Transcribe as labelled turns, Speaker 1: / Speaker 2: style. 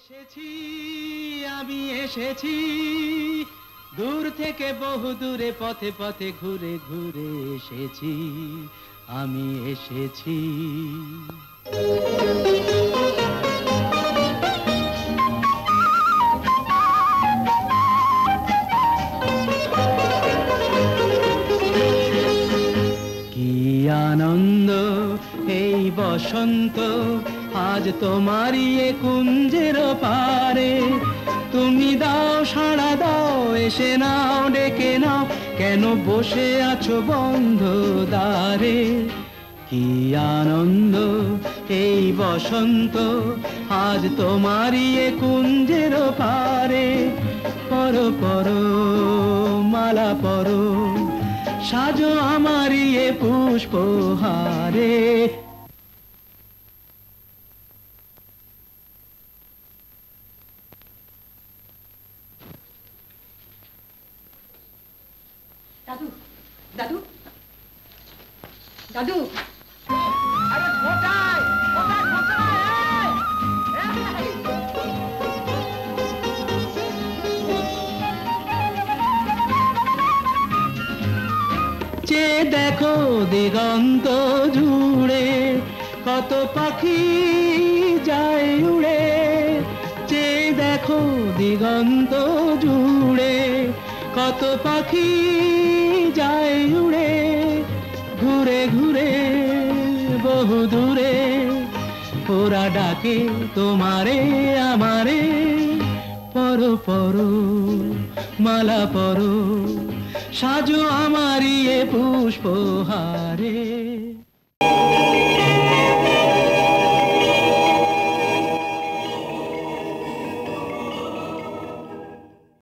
Speaker 1: এসেছি, আমি এসেছি। দূর থেকে বহু দূরে পথে পথে ঘুরে ঘুরে এসেছি, আমি এসেছি। কি আনন্দ বসন্ত, আজ তোমারই এ কুঞ্জের পারে। তুমি দাও, সাড়া দাও, এসে নাও, ডেকে নাও, কেন বসে আছো বন্ধ দ্বারে? কি আনন্দ এই বসন্ত, আজ তোমারই এ কুঞ্জের পারে। পর পর, মালা পরো, সাজো আমারই এ পুষ্পহারে।
Speaker 2: দাদু দাদু দাদু
Speaker 1: দেখো দিগন্ত জুড়ে কত পাখি যায় উড়ে চে দেখো দিগন্ত জুড়ে কত পাখি যায় উড়ে, ঘুরে ঘুরে, বহু দূরে। ওরা ডাকে তোমারে, আমারে, পর পর, মালা পর, সাজো আমারই এ পুষ্পহারে।